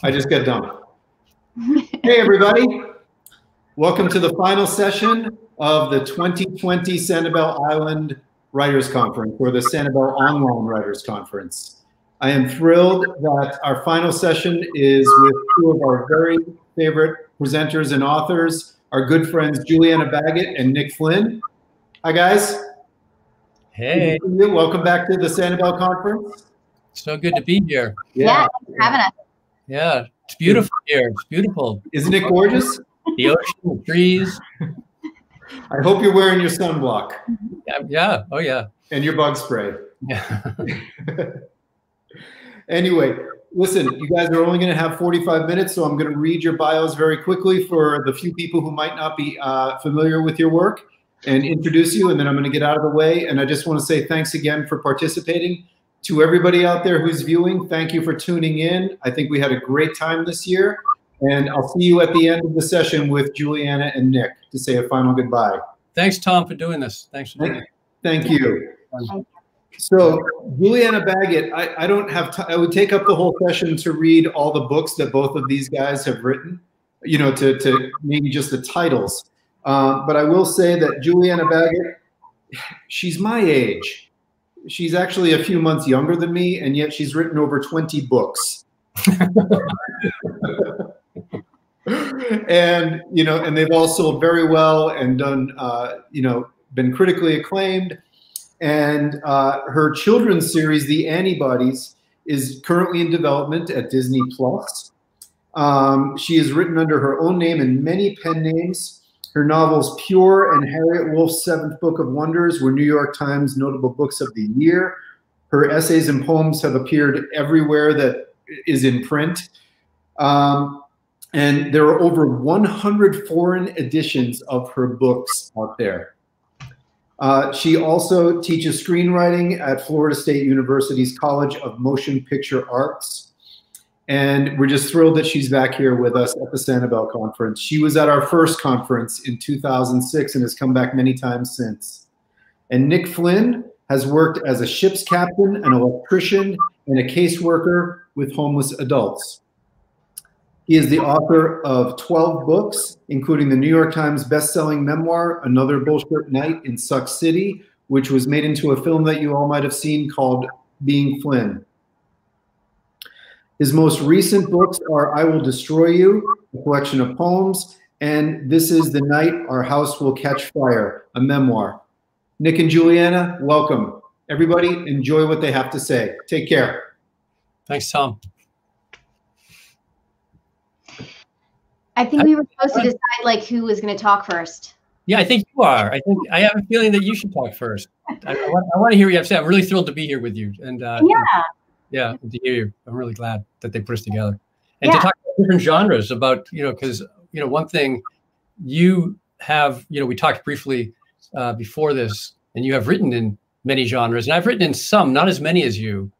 I just got done. hey, everybody. Welcome to the final session of the 2020 Sanibel Island Writers Conference or the Sanibel Online Writers Conference. I am thrilled that our final session is with two of our very favorite presenters and authors, our good friends Julianna Baggott and Nick Flynn. Hi, guys. Hey. Welcome back to the Sanibel Conference. So good to be here. Yeah, yeah having us. Yeah, it's beautiful here. It's beautiful. Isn't it gorgeous? The ocean, the trees. I hope you're wearing your sunblock. Yeah, yeah. Oh, yeah. And your bug spray. Yeah. anyway, listen, you guys are only going to have 45 minutes, so I'm going to read your bios very quickly for the few people who might not be uh, familiar with your work and introduce you, and then I'm going to get out of the way. And I just want to say thanks again for participating. To everybody out there who's viewing, thank you for tuning in. I think we had a great time this year. And I'll see you at the end of the session with Julianna and Nick to say a final goodbye. Thanks, Tom, for doing this. Thanks for doing it. Thank you. So, Julianna Baggott, I, I don't have time. I would take up the whole session to read all the books that both of these guys have written, you know, to, to maybe just the titles. Uh, but I will say that Julianna Baggott, she's my age she's actually a few months younger than me, and yet she's written over 20 books. and you know, and they've all sold very well and done, uh, you know, been critically acclaimed. And uh, her children's series, The Anybodies, is currently in development at Disney Plus. Um, she has written under her own name and many pen names. Her novels Pure and Harriet Wolf's Seventh Book of Wonders were New York Times notable books of the year. Her essays and poems have appeared everywhere that is in print. Um, and there are over 100 foreign editions of her books out there. Uh, she also teaches screenwriting at Florida State University's College of Motion Picture Arts. And we're just thrilled that she's back here with us at the Sanibel conference. She was at our first conference in 2006 and has come back many times since. And Nick Flynn has worked as a ship's captain, an electrician, and a caseworker with homeless adults. He is the author of 12 books, including the New York Times bestselling memoir, Another Bullshit Night in Suck City, which was made into a film that you all might have seen called Being Flynn. His most recent books are I Will Destroy You, a collection of poems, and This is the Night Our House Will Catch Fire, a memoir. Nick and Julianna, welcome. Everybody, enjoy what they have to say. Take care. Thanks, Tom. I think we were supposed to decide like who was going to talk first. Yeah, I think you are. I think I have a feeling that you should talk first. I, I, want, I want, to hear what you have to say. I'm really thrilled to be here with you. And uh, yeah, yeah, to hear you. I'm really glad that they put us together and yeah. to talk about different genres about you know because you know one thing you have you know we talked briefly uh, before this and you have written in many genres and I've written in some, not as many as you.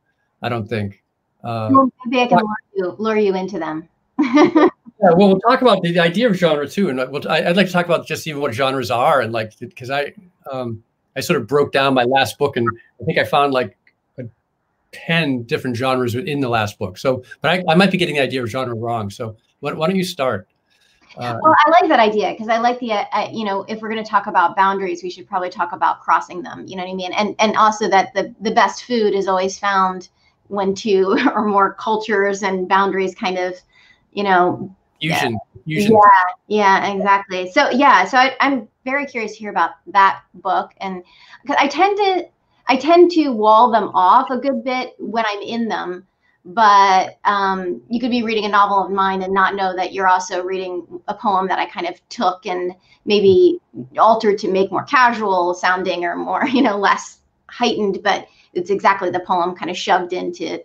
I don't think. Uh, well, maybe I can lure you, lure you into them. yeah, well, we'll talk about the, the, idea of genre too, and we'll, I, would like to talk about just even what genres are, and like because I um, I sort of broke down my last book, and I think I found like 10 different genres within the last book. So, but I, I might be getting the idea of genre wrong. So, why, why don't you start? Uh, well, I like that idea because I like the, uh, you know, if we're going to talk about boundaries, we should probably talk about crossing them. You know what I mean? And and also that the the best food is always found when two or more cultures and boundaries kind of, you know, fusion. Yeah, yeah, yeah, exactly. So yeah, so I, I'm very curious to hear about that book, and because I tend to I tend to wall them off a good bit when I'm in them. But um, you could be reading a novel of mine and not know that you're also reading a poem that I kind of took and maybe altered to make more casual sounding or more, you know, less heightened. But it's exactly the poem kind of shoved into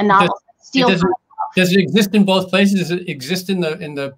a novel. Does, it, does it exist in both places? Does it exist in the in the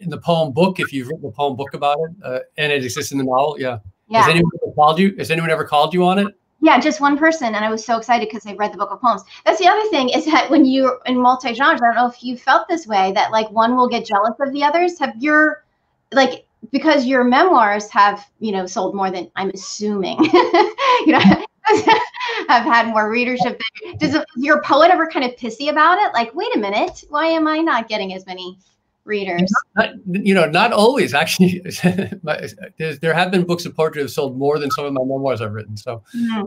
in the poem book if you've written a poem book about it, uh, and it exists in the novel? Yeah. Yeah. Has anyone called you? Has anyone ever called you on it? Yeah, just one person, and I was so excited because they read the book of poems. That's the other thing is that when you're in multi genres, I don't know if you felt this way that like one will get jealous of the others. Have your like because your memoirs have you know sold more than I'm assuming, you know, have had more readership. Does your poet ever kind of pissy about it? Like, wait a minute, why am I not getting as many readers? Not, you know, not always. Actually, there have been books of poetry that have sold more than some of my memoirs I've written. So, mm-hmm.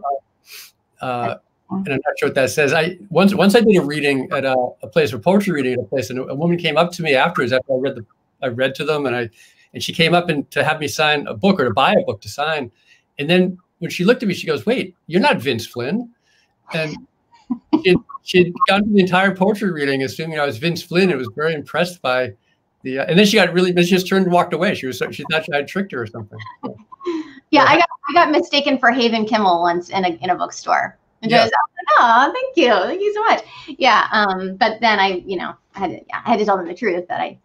uh, and I'm not sure what that says. I once once I did a reading at a, a place for poetry reading at a place, and a woman came up to me afterwards after I read the I read to them, and I and she came up and to have me sign a book or to buy a book to sign, and then when she looked at me, she goes, "Wait, you're not Vince Flynn," and she she'd gone through the entire poetry reading assuming I was Vince Flynn. It was very impressed by the, uh, and then she got really, then she just turned and walked away. She was, she thought I had tricked her or something. Yeah, I got I got mistaken for Haven Kimmel once in a in a bookstore. And yeah. oh, thank you, thank you so much. Yeah, um, but then I, you know, I had to, yeah, I had to tell them the truth that I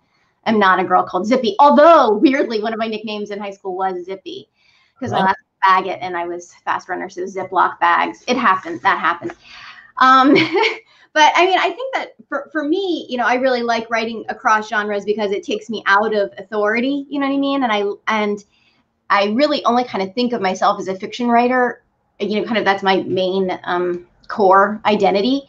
am not a girl called Zippy. Although weirdly, one of my nicknames in high school was Zippy because my last Baggott and I was fast runner, so Ziploc bags. It happened. That happened. Um, but I mean, I think that for, for me, you know, I really like writing across genres because it takes me out of authority. You know what I mean? And I and I really only kind of think of myself as a fiction writer. You know, kind of that's my main um, core identity.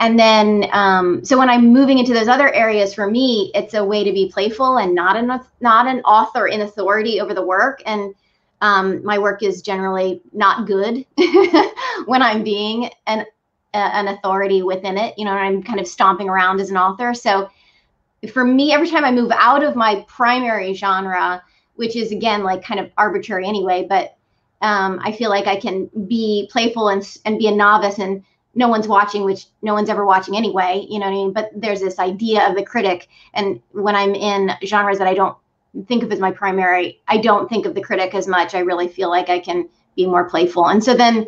And then, um, so when I'm moving into those other areas, for me, it's a way to be playful and not an not an author in authority over the work. And um, my work is generally not good when I'm being an an authority within it. You know, I'm kind of stomping around as an author. So for me, every time I move out of my primary genre, which is again like kind of arbitrary anyway, but um, I feel like I can be playful and and be a novice and no one's watching, which no one's ever watching anyway. You know what I mean? But there's this idea of the critic, and when I'm in genres that I don't think of as my primary, I don't think of the critic as much. I really feel like I can be more playful, and so then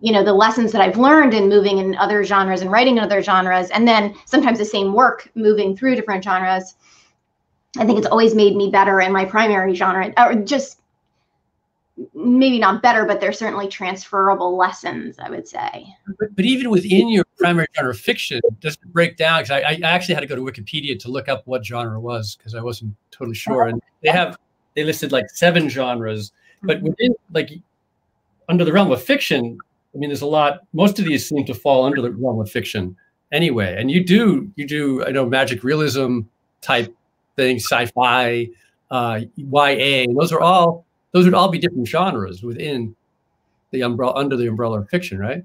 you know the lessons that i've learned in moving in other genres and writing in other genres and then sometimes the same work moving through different genres i think it's always made me better in my primary genre or just maybe not better but they're certainly transferable lessons i would say but, but even within your primary genre fiction just to break down because I, I actually had to go to wikipedia to look up what genre was because i wasn't totally sure and they have they listed like seven genres but mm-hmm. within like under the realm of fiction I mean, there's a lot. Most of these seem to fall under the realm of fiction anyway. And you do, you do, I know, magic realism type things, sci-fi, uh, YA. Those are all. Those would all be different genres within the umbrella under the umbrella of fiction, right?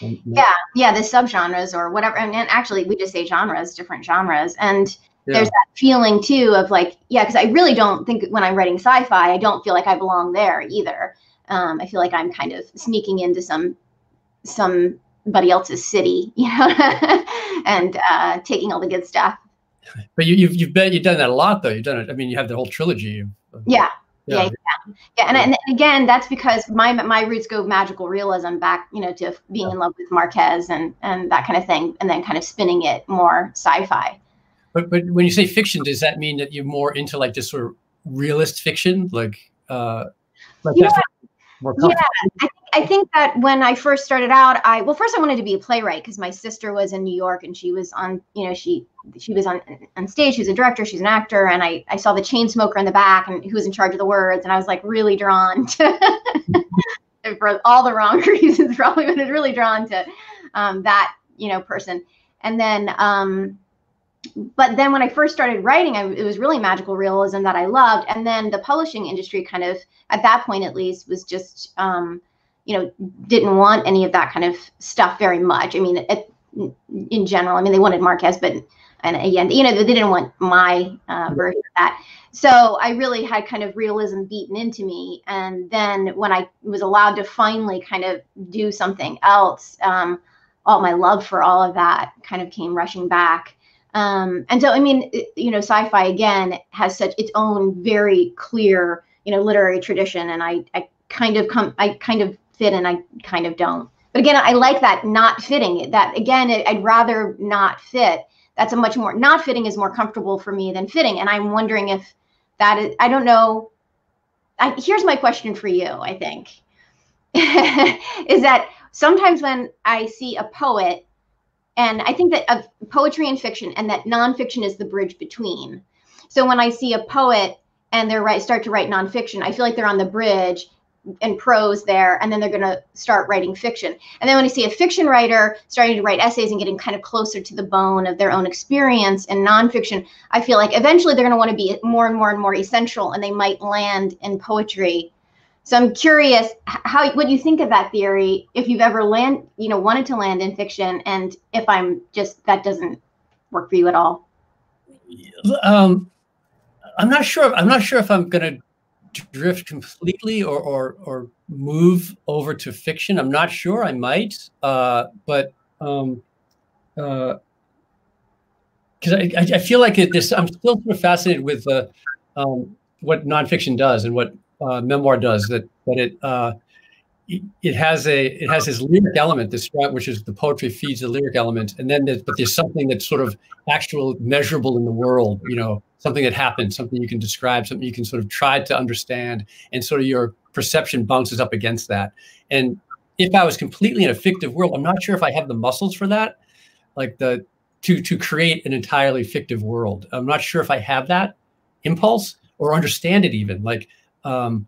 Yeah, yeah, the subgenres or whatever. And actually, we just say genres, different genres, and yeah. there's that feeling too of like, yeah, because I really don't think when I'm writing sci-fi, I don't feel like I belong there either. Um, I feel like I'm kind of sneaking into some somebody else's city, you know, and uh, taking all the good stuff. But you, you've you've been you've done that a lot though. You've done it. I mean, you have the whole trilogy. Of, yeah. Yeah, yeah, yeah, yeah. And, and again, that's because my my roots go magical realism back, you know, to being in love with Marquez and and that kind of thing, and then kind of spinning it more sci-fi. But but when you say fiction, does that mean that you're more into like just sort of realist fiction, like uh, like yeah, yeah, I, I think that when I first started out, I well, first I wanted to be a playwright because my sister was in New York and she was on, you know, she she was on on stage. She's a director, she's an actor, and I I saw the chain smoker in the back and who was in charge of the words, and I was like really drawn to for all the wrong reasons, probably, but I was really drawn to um, that you know person. And then um, but then when I first started writing, I, it was really magical realism that I loved. And then the publishing industry kind of, at that point at least, was just, um, you know, didn't want any of that kind of stuff very much. I mean, it, in general, I mean, they wanted Marquez, but, and again, you know, they didn't want my uh, version of that. So I really had kind of realism beaten into me. And then when I was allowed to finally kind of do something else, um, all my love for all of that kind of came rushing back. Um, and so, I mean, it, you know, sci-fi again has such its own very clear, you know, literary tradition, and I, I kind of come, I kind of fit, and I kind of don't. But again, I like that not fitting. That again, I'd rather not fit. That's a much more not fitting is more comfortable for me than fitting, and I'm wondering if that is. I don't know. I, here's my question for you. I think is that sometimes when I see a poet and I think that of poetry and fiction, and that nonfiction is the bridge between. So when I see a poet and they're right start to write nonfiction, I feel like they're on the bridge, and prose there, and then they're going to start writing fiction. And then when I see a fiction writer starting to write essays and getting kind of closer to the bone of their own experience in nonfiction, I feel like eventually they're going to want to be more and more and more essential, and they might land in poetry. So I'm curious how what you think of that theory, if you've ever land, you know, wanted to land in fiction, and if I'm just that doesn't work for you at all. Um, I'm not sure. I'm not sure if I'm going to drift completely or, or or move over to fiction. I'm not sure. I might, uh, but um, uh, because I, I feel like it, this, I'm still sort of fascinated with uh, um, what nonfiction does and what uh, memoir does. That that it uh, it has a it has this lyric element this which is the poetry feeds the lyric element and then there's, but there's something that's sort of actual measurable in the world you know something that happened something you can describe something you can sort of try to understand and sort of your perception bounces up against that and if i was completely in a fictive world i'm not sure if i have the muscles for that like the to to create an entirely fictive world i'm not sure if i have that impulse or understand it even like um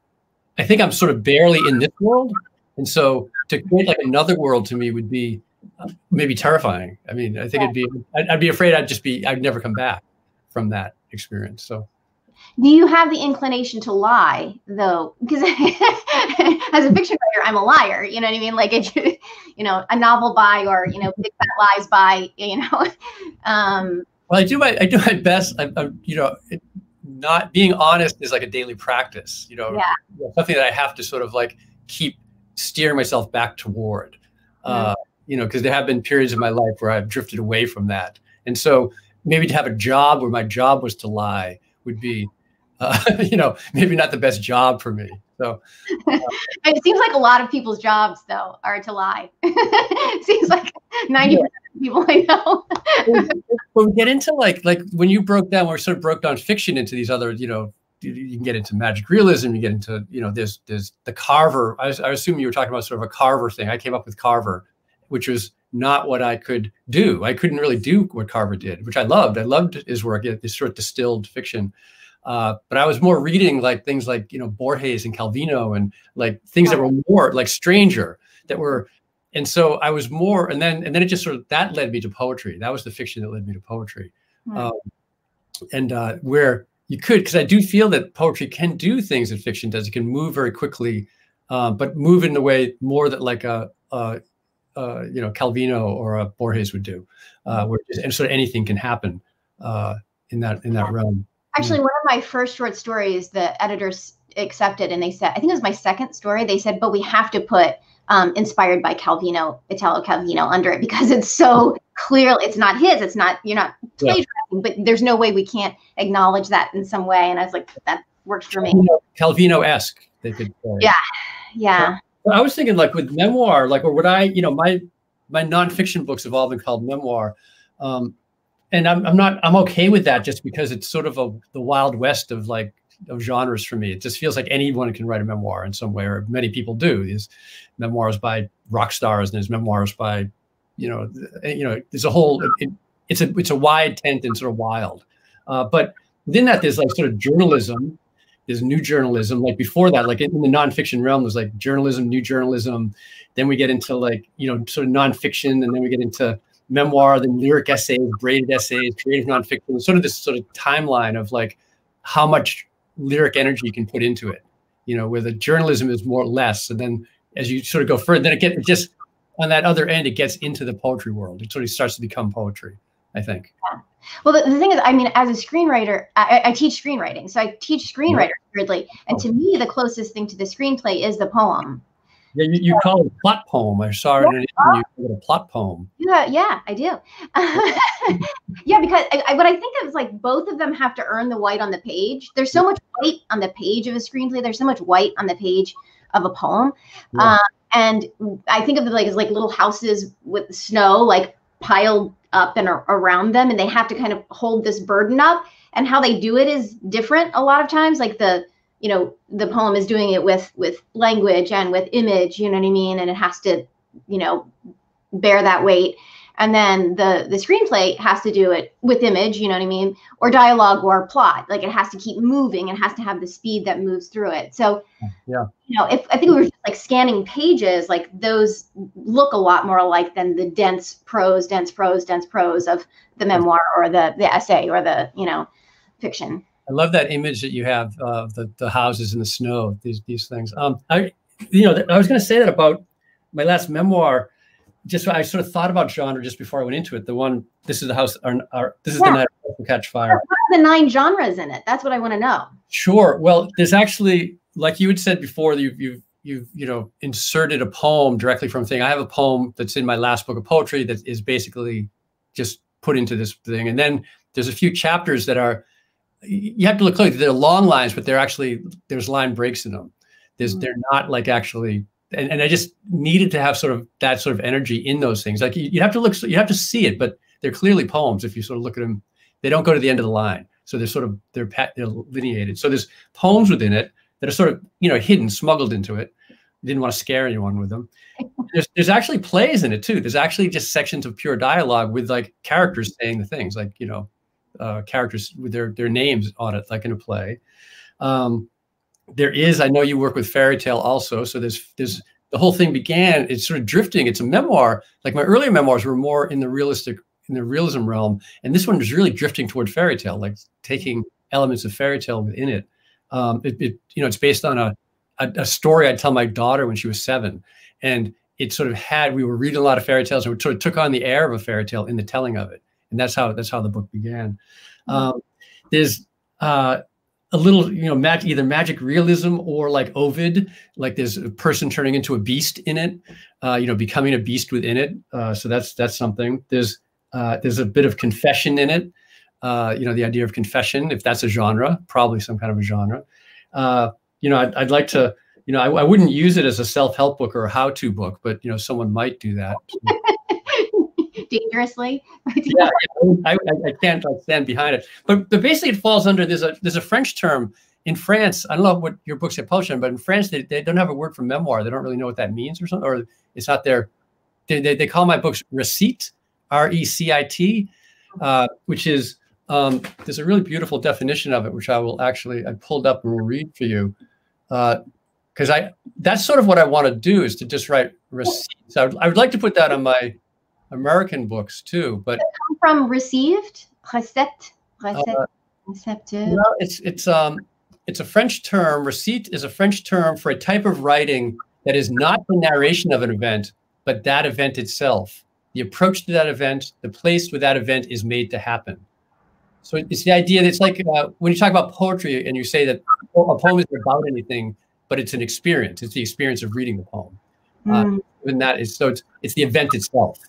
I think I'm sort of barely in this world, and so to create like another world to me would be uh, maybe terrifying. I mean, I think it'd be I'd, I'd be afraid I'd just be I'd never come back from that experience. So. Do you have the inclination to lie though? Because as a fiction writer i'm a liar you know what i mean? Like it, you know a novel by or you know big fat lies by you know? Um well i do my i do my best. I, I, you know it, not being honest is like a daily practice, you know, yeah. something that I have to sort of like keep steering myself back toward. Uh, you know, because there have been periods of my life where I've drifted away from that. And so maybe to have a job where my job was to lie would be, uh, you know, maybe not the best job for me. So uh, it seems like a lot of people's jobs though are to lie. seems like 90% yeah. People I know. when we get into like like when you broke down, we sort of broke down fiction into these other, you know, you can get into magic realism, you get into, you know, there's there's the Carver. I, I assume you were talking about sort of a Carver thing. I came up with Carver, which was not what I could do. I couldn't really do what Carver did, which I loved. I loved his work, this sort of distilled fiction. Uh, but I was more reading like things like you know Borges and Calvino and like things that were more like Stranger that were, and so I was more, and then and then it just sort of that led me to poetry. That was the fiction that led me to poetry, mm. um, and uh, where you could because I do feel that poetry can do things that fiction does. It can move very quickly, uh, but move in a way more that like a, a, a you know Calvino or a Borges would do, uh, where and sort of anything can happen uh, in that in that realm. Actually, one of my first short stories, the editors accepted, and they said, I think it was my second story. They said, but we have to put um, inspired by Calvino, Italo Calvino under it because it's so clear. It's not his. It's not you're not plagiarizing, yeah. but there's no way we can't acknowledge that in some way. And I was like, that works for me. Calvino esque, they could. Say. Yeah, yeah. I was thinking like with memoir, like or would I, you know, my my nonfiction books have all been called memoir. Um, and I'm, I'm not I'm okay with that just because it's sort of a the wild west of like of genres for me. It just feels like anyone can write a memoir in some way, or many people do. There's memoirs by rock stars, and there's memoirs by, you know, you know, there's a whole. It, it's a it's a wide tent and sort of wild, uh, but within that there's like sort of journalism. There's new journalism. Like before that, like in the nonfiction realm, there's like journalism, new journalism. Then we get into like you know sort of nonfiction, and then we get into memoir, then lyric essays, braided essays, creative nonfiction, sort of this sort of timeline of like how much lyric energy you can put into it. You know, where the journalism is more or less, and then as you sort of go further, then it gets just on that other end, it gets into the poetry world. It sort of starts to become poetry. I think. Yeah. Well, the, the, thing is, I mean, as a screenwriter, I, I teach screenwriting, so I teach screenwriters mm-hmm. weirdly, and oh. to me, the closest thing to the screenplay is the poem. Yeah, you, you call it a plot poem. I saw it in an interview. You call it a plot poem. Yeah, yeah, I do. yeah, because I, I, what I think of is like both of them have to earn the white on the page. There's so much white on the page of a screenplay. There's so much white on the page of a poem. Yeah. Uh, and I think of them like as like little houses with snow like piled up and around them, and they have to kind of hold this burden up. And how they do it is different a lot of times. Like the you know the poem is doing it with with language and with image you know what i mean? And it has to you know bear that weight. And then the the screenplay has to do it with image you know what i mean? Or dialogue or plot. Like it has to keep moving. It has to have the speed that moves through it. So yeah. you know if i think we were just like scanning pages like those look a lot more alike than the dense prose dense prose dense prose of the memoir or the the essay or the you know fiction i love that image that you have of the, the houses in the snow these these things um i you know i was going to say that about my last memoir just I sort of thought about genre just before I went into it. The one, this is the house, our, our this is yeah. the night will catch fire. What are the nine genres in it? That's what I want to know. Sure. Well, there's actually, like you had said before, you've you've you've you know inserted a poem directly from thing. I have a poem that's in my last book of poetry that is basically just put into this thing, and then there's a few chapters that are. You have to look closely. They're long lines, but they're actually there's line breaks in them. There's mm-hmm. they're not like actually and, and I just needed to have sort of that sort of energy in those things. Like you, you have to look, you have to see it, but they're clearly poems. If you sort of look at them, they don't go to the end of the line. So they're sort of they're they're lineated. So there's poems within it that are sort of you know hidden, smuggled into it. Didn't want to scare anyone with them. There's there's actually plays in it too. There's actually just sections of pure dialogue with like characters saying the things, like you know, uh, characters with their their names on it, like in a play. Um, there is i know you work with fairy tale also so there's there's the whole thing began it's sort of drifting it's a memoir like my earlier memoirs were more in the realistic in the realism realm and this one was really drifting toward fairy tale like taking elements of fairy tale within it um it, it you know it's based on a, a, a story i'd tell my daughter when she was seven and it sort of had we were reading a lot of fairy tales and we sort of took on the air of a fairy tale in the telling of it and that's how that's how the book began mm-hmm. um, there's uh a little, you know, mag- either magic realism or like Ovid, like there's a person turning into a beast in it, uh, you know, becoming a beast within it. Uh, so that's that's something. There's uh, there's a bit of confession in it. Uh, you know, the idea of confession, if that's a genre, probably some kind of a genre. Uh, you know, I'd, I'd, like to, you know, I, I wouldn't use it as a self-help book or a how-to book, but you know, someone might do that. dangerously. yeah, I, I, can't like, stand behind it. But but basically, it falls under there's a there's a French term in France. I don't know what your books get published in, but in France they, they don't have a word for memoir. They don't really know what that means or something, or it's not their. They, they, they call my books recit, R E C I T, uh, which is um, there's a really beautiful definition of it, which I will actually I pulled up and will read for you. because uh, I that's sort of what I want to do is to just write recits. I would, I would like to put that on my American books too, but from received recette recette. Uh, no, it's it's um it's a French term. Recit is a French term for a type of writing that is not the narration of an event, but that event itself. The approach to that event, the place where that event is made to happen. So it's the idea that it's like uh, when you talk about poetry and you say that a poem isn't about anything, but it's an experience. It's the experience of reading the poem. Mm. Uh, and that is so it's it's the event itself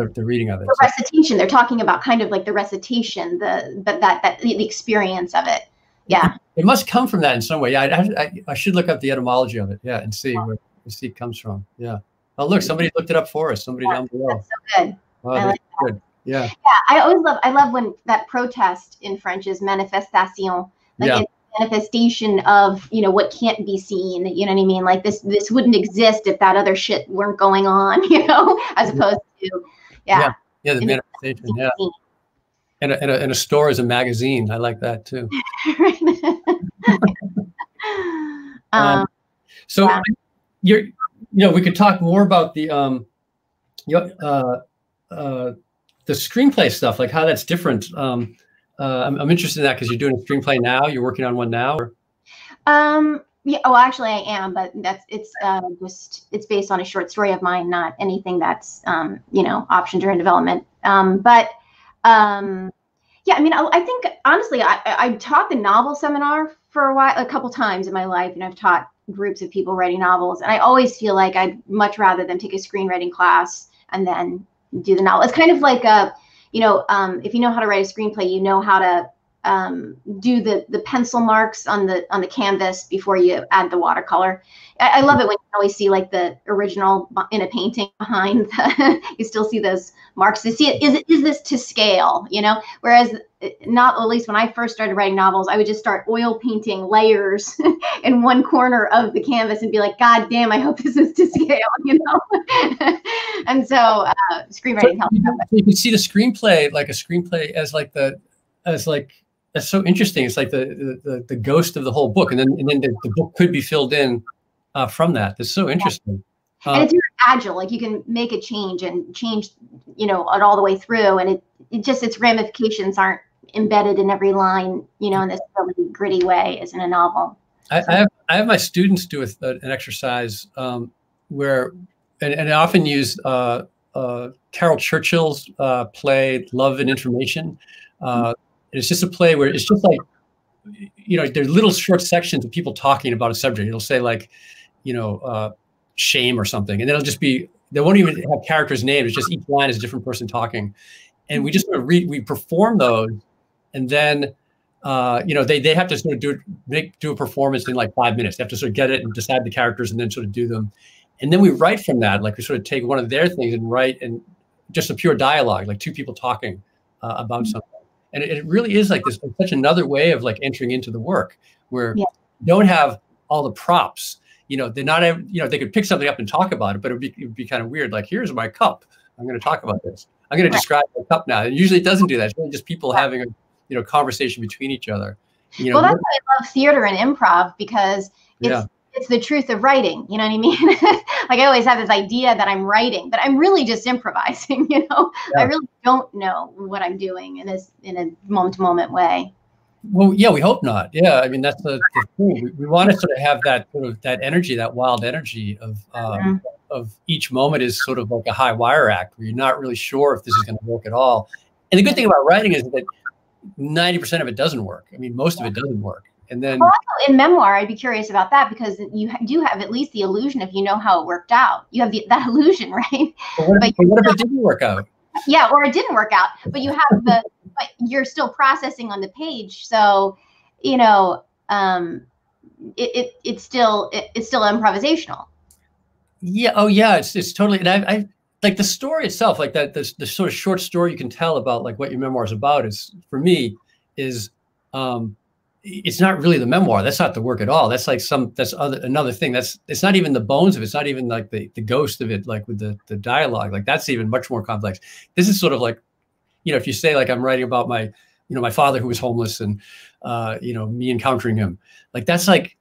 the, the reading of it. The recitation. They're talking about kind of like the recitation, the but that that the experience of it. Yeah. It must come from that in some way. Yeah, I, I, I should look up the etymology of it. Yeah, and see where the seed comes from. Yeah. Oh, look, somebody looked it up for us. Somebody yeah, down below. That's so good. Oh, I like good. Yeah. Yeah. I always love. I love when that protest in French is manifestation. Like yeah. manifestation of you know what can't be seen. You know what I mean? Like this this wouldn't exist if that other shit weren't going on. You know, as mm-hmm. opposed to yeah. Yeah, the manifestation. Yeah. And a, and, a, and a store is a magazine. I like that too. um, um, so yeah. you're, you know, we could talk more about the, um, uh, uh, the screenplay stuff, like how that's different. Um, uh, I'm, I'm interested in that because you're doing a screenplay now. You're working on one now. Or? Um, yeah, oh, actually, I am, but that's it's uh, just it's based on a short story of mine, not anything that's um, you know optioned or in development. Um, but um, yeah, I mean, I, I think honestly, I, I taught the novel seminar for a while, a couple times in my life, and I've taught groups of people writing novels, and I always feel like I'd much rather them take a screenwriting class and then do the novel. It's kind of like a, you know, um, if you know how to write a screenplay, you know how to um, do the the pencil marks on the on the canvas before you add the watercolor. I, I love it when you always see like the original in a painting behind. The, you still see those marks to see it. Is it is this to scale? You know. Whereas not at least when I first started writing novels, I would just start oil painting layers in one corner of the canvas and be like, God damn, I hope this is to scale, you know? and so uh, screenwriting helps. You can see the screenplay, like a screenplay as like the, as like, that's so interesting. It's like the, the, the ghost of the whole book. And then, and then the, the book could be filled in uh, from that. That's so interesting. Yeah. and it's very agile. Like you can make a change and change, you know, it all the way through. And it, it just, its ramifications aren't embedded in every line, you know, in this really gritty way as in a novel. I, I, have, I have my students do a, an exercise um, where, and, and, I often use uh, uh, Caryl Churchill's uh, play Love and Information. Uh, it's just a play where it's just like, you know, there's little short sections of people talking about a subject. It'll say like, you know, uh, shame or something, and then it'll just be they won't even have characters' names. It's just each line is a different person talking, and we just sort of re- we perform those and then uh, you know they they have to sort of do it, make do a performance in like five minutes. They have to sort of get it and decide the characters, and then sort of do them. And then we write from that, like we sort of take one of their things and write and just a pure dialogue, like two people talking uh, about mm-hmm. something. And it, it, really is like this such another way of like entering into the work where yeah. you don't have all the props. You know, they're not, you know, they could pick something up and talk about it, but it would be, it would be kind of weird. Like, here's my cup. I'm going to talk about this. I'm going to describe the cup now. And usually it doesn't do that. It's really just people having a you know conversation between each other you know well that's why i love theater and improv because it's yeah. It's the truth of writing you know what i mean like i always have this idea that i'm writing but i'm really just improvising you know yeah. i really don't know what i'm doing in this in a moment to moment way well yeah we hope not yeah i mean that's the, the thing we, we, want to sort of have that sort of that energy that wild energy of um, mm-hmm. of each moment is sort of like a high wire act where you're not really sure if this is going to work at all and the good thing about writing is that 90% of it doesn't work. I mean, most of it doesn't work. And then well, in memoir, I'd be curious about that because you do have at least the illusion if you know how it worked out. You have the, that illusion, right? But what, if, but what if it didn't work out? Yeah, or it didn't work out, but you have the, but you're still processing on the page. So, you know, um, it, it it's still it, it's still improvisational. Yeah. Oh, yeah. It's it's totally. And I, I like the story itself, like that, the, the sort of short story you can tell about like what your memoir is about is for me is, um, it's not really the memoir. That's not the work at all. That's like some, that's other, another thing. That's, it's not even the bones of it. It's not even like the, the ghost of it, like with the, the dialogue, like that's even much more complex. This is sort of like, you know, if you say like, I'm writing about my, you know, my father who was homeless and, uh, you know, me encountering him, like that's like,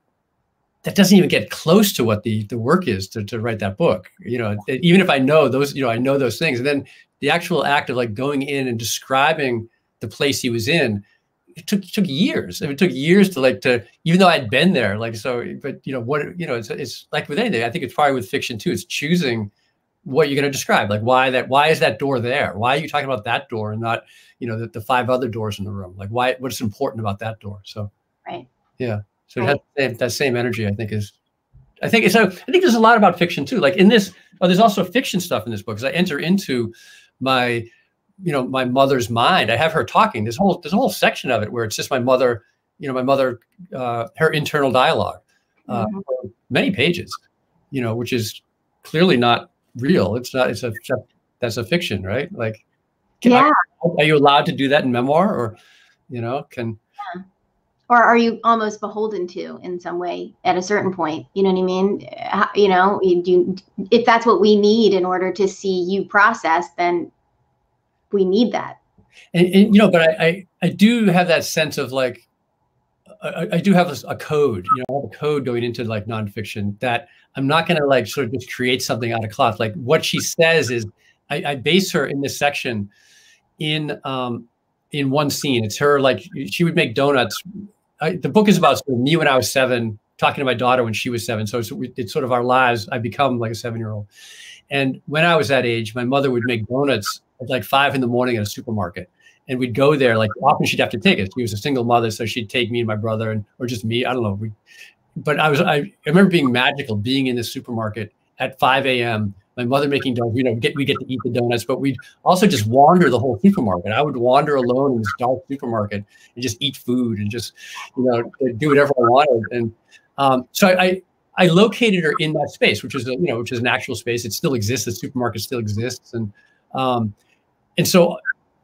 that doesn't even get close to what the the work is to, to write that book you know even if i know those you know i know those things and then the actual act of like going in and describing the place he was in it took took years I mean, it took years to like to even though i'd been there like so but you know what you know it's, it's like with anything i think it's probably with fiction too it's choosing what you're going to describe like why that why is that door there why are you talking about that door and not you know the, the five other doors in the room like why what's important about that door so right yeah so right. that, that same energy, I think, is. I think so. I think there's a lot about fiction too. Like in this, oh, there's also fiction stuff in this book because I enter into my, you know, my mother's mind. I have her talking. This whole there's a whole section of it where it's just my mother, you know, my mother, uh, her internal dialogue, uh, mm-hmm. many pages, you know, which is clearly not real. It's not. It's a that's a fiction, right? Like, yeah. I, are you allowed to do that in memoir, or, you know, can Yeah. or are you almost beholden to in some way at a certain point you know what i mean you know you, if that's what we need in order to see you process then we need that and, and you know but I, I, I do have that sense of like I, I do have a, a, code you know I have a code going into like nonfiction that i'm not going to like sort of just create something out of cloth like what she says is I, I base her in this section in um in one scene it's her like she would make donuts I, the book is about sort of me when I was seven, talking to my daughter when she was seven. So it's, it's sort of our lives. I become like a seven year old. And when I was that age, my mother would make donuts at like five in the morning at a supermarket. And we'd go there, like often she'd have to take us. She was a single mother, so she'd take me and my brother, and or just me. I don't know. We, but I was I, I remember being magical, being in the supermarket at 5 a.m my mother making donuts. You know, get we get to eat the donuts, but we'd also just wander the whole supermarket. I would wander alone in this dark supermarket and just eat food and just, you know, do whatever I wanted. And um, so I, I located her in that space, which is a, you know, which is an actual space. It still exists. The supermarket still exists, and um, and so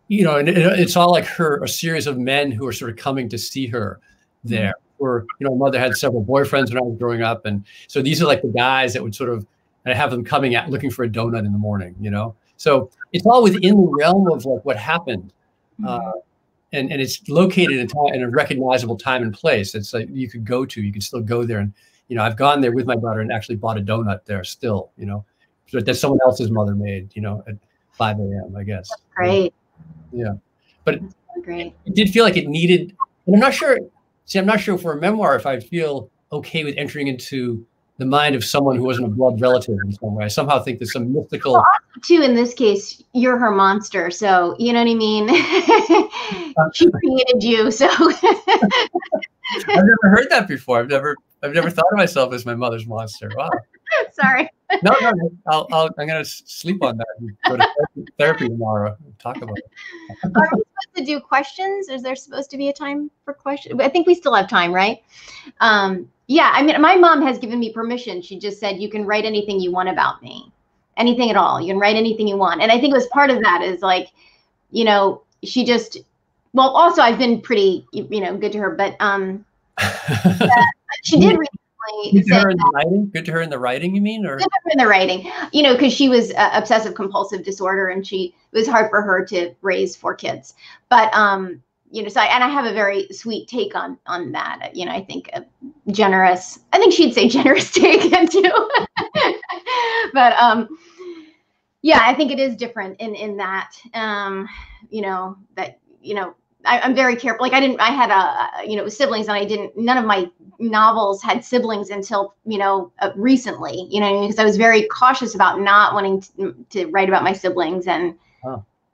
you know, and it, it's all like her a series of men who are sort of coming to see her there. Or you know, mother had several boyfriends when I was growing up, and so these are like the guys that would sort of and I have them coming out looking for a donut in the morning. You know, so it's all within the realm of like what happened. Uh, and, and it's located in, time, in a recognizable time and place. It's like you could go to, you could still go there. And, you know, I've gone there with my daughter and actually bought a donut there still, you know, that someone else's mother made, you know, at 5 a.m., I guess. That's great. Yeah. But great. it did feel like it needed, and I'm not sure, see, I'm not sure for a memoir if I feel okay with entering into the mind of someone who wasn't a blood relative in some way. I somehow think there's some mystical. Well, too, in this case, you're her monster. So, you know what I mean? she created you. So. I've never heard that before. I've never, I've never thought of myself as my mother's monster. Wow. Sorry. No, no, I'll, I'll, I'm going to sleep on that and go to therapy tomorrow and talk about it. Are we supposed to do questions? Is there supposed to be a time for questions? I think we still have time, right? Um, yeah, I mean, my mom has given me permission. She just said, you can write anything you want about me, anything at all. You can write anything you want. And I think it was part of that is like, you know, she just, well, also I've been pretty, you know, good to her, but um, she did recently. Good to her in the writing. Good to her in the writing, you mean, or good to her in the writing? You know, because she was uh, obsessive compulsive disorder, and she it was hard for her to raise four kids. But um, you know, so I, and I have a very sweet take on on that. You know, I think a generous. I think she'd say generous take too. but um, yeah, I think it is different in in that. Um, you know that you know I, am very careful. Like I didn't, I had a, you know, siblings and I didn't, none of my novels had siblings until, you know, uh, recently, you know, because I was very cautious about not wanting to, to write about my siblings. And